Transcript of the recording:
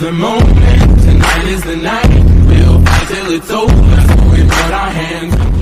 the moment, tonight is the night. We'll fight till it's over. So we put our hands